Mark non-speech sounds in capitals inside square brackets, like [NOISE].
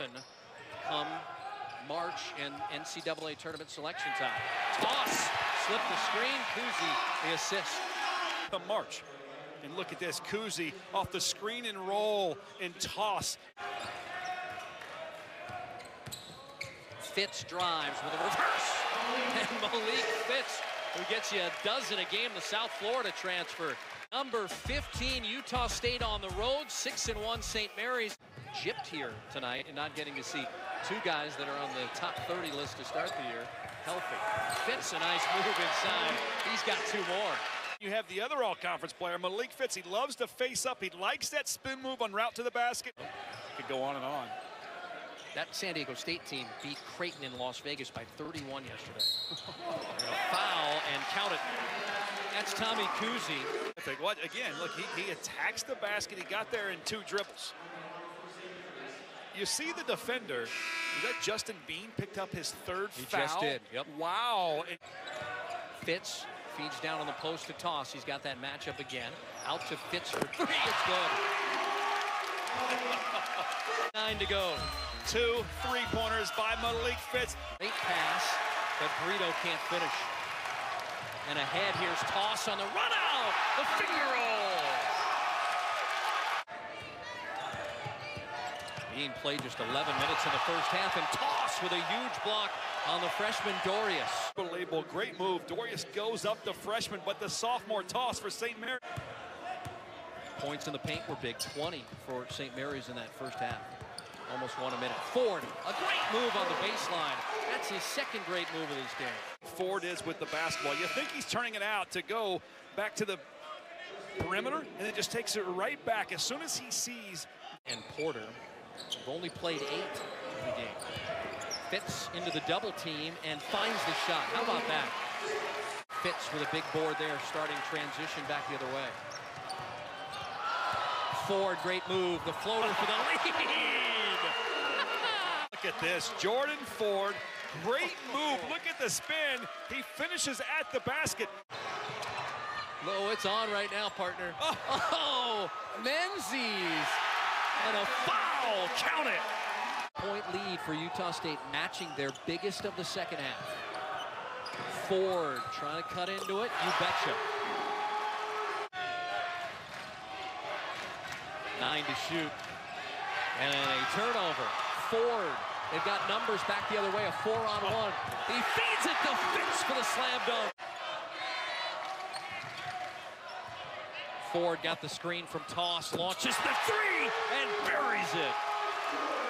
11 come March and NCAA tournament selection time. Tass, slip the screen, Kuhse the assist. The march. And look at this, Kuhse off the screen and roll and Tass. Fitts drives with a reverse. [LAUGHS] And Malik Fitts, who gets you a dozen a game, the South Florida transfer. Number 15, Utah State on the road, 6 and 1 St. Mary's. Gypped here tonight and not getting to see two guys that are on the top 30 list to start the year healthy. Fitts, a nice move inside. He's got two more. You have the other all-conference player, Malik Fitts. He loves to face up. He likes that spin move on route to the basket. Could go on and on. That San Diego State team beat Creighton in Las Vegas by 31 yesterday. foul and count it. That's Tommy Kuhse. What again? Look, he, he attacks the basket. He got there in two dribbles. You see the defender. Is that Justin Bean picked up his third he foul? just did. Yep. Wow. Fitts feeds down on the post to Tass. He's got that matchup again. Out to Fitts for three. It's good. [LAUGHS] Nine to go. Two three-pointers by Malik Fitts. Great pass, but Brito can't finish. And ahead, here's Tass on the run out. The finger roll. Being played just 11 minutes in the first half, and Tass with a huge block on the freshman Dorius. Unbelievable, great move. Dorius goes up the freshman, but the sophomore Tass for St. Mary. Points in the paint were big, 20 for St. Mary's in that first half. Almost one a minute. Ford, a great move on the baseline. That's his second great move of this game. Ford is with the basketball. You think he's turning it out to go back to the perimeter, and then just takes it right back as soon as he sees. And Porter, have only played eight in the game. Fitts into the double team and finds the shot. How about that? Fitts with a big board there, starting transition back the other way. Ford, great move. The floater for the [LAUGHS] lead. [LAUGHS] Look at this, Jordan Ford, great move. Look at the spin. He finishes at the basket. Oh, it's on right now, partner. Oh, [LAUGHS] oh Menzies. And a foul. Count it. Point lead for Utah State, matching their biggest of the second half. Ford trying to cut into it. You betcha. Nine to shoot. And a turnover. Ford. They've got numbers back the other way. A four on one. He feeds it to Fitts for the slam dunk. Ford got the screen from Tass, launches the three, and buries it.